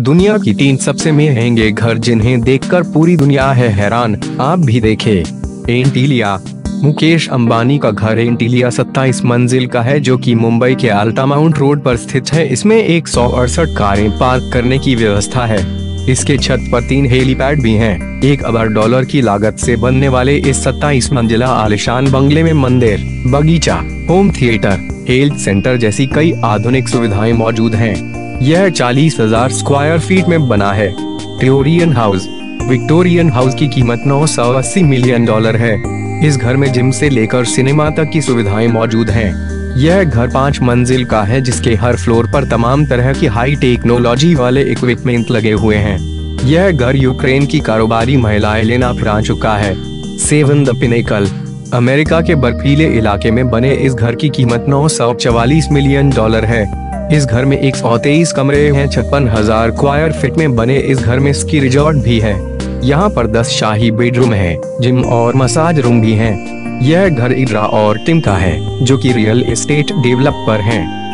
दुनिया की तीन सबसे महँगे घर जिन्हें देखकर पूरी दुनिया है हैरान, आप भी देखे एंटीलिया मुकेश अंबानी का घर एंटीलिया सत्ताईस मंजिल का है जो कि मुंबई के अल्टा माउंट रोड पर स्थित है इसमें एक कारें पार्क करने की व्यवस्था है इसके छत पर तीन हेलीपैड भी हैं। एक अबर डॉलर की लागत से बनने वाले इस सत्ताईस मंजिला आलिशान बंगले में मंदिर, बगीचा, होम थिएटर, हेल्थ सेंटर जैसी कई आधुनिक सुविधाएँ मौजूद हैं। यह चालीस हज़ार स्क्वायर फीट में बना है। ट्योरियन हाउस विक्टोरियन हाउस की कीमत 980 मिलियन डॉलर है। इस घर में जिम से लेकर सिनेमा तक की सुविधाएँ मौजूद हैं। यह घर पाँच मंजिल का है, जिसके हर फ्लोर पर तमाम तरह की हाई टेक्नोलॉजी वाले इक्विपमेंट लगे हुए हैं। यह घर यूक्रेन की कारोबारी महिला लेना फ्रा चुका है। सेवन द पिनेकल अमेरिका के बर्फीले इलाके में बने इस घर की कीमत नौ मिलियन डॉलर है। इस घर में एक सौ तेईस कमरे हैं, छप्पन हज़ार क्वायर फिट में बने इस घर में स्की रिजॉर्ट भी है यहाँ पर दस शाही बेडरूम है जिम और मसाज रूम भी है यह घर इड्रा और टिम का है, जो कि रियल एस्टेट डेवलपर हैं।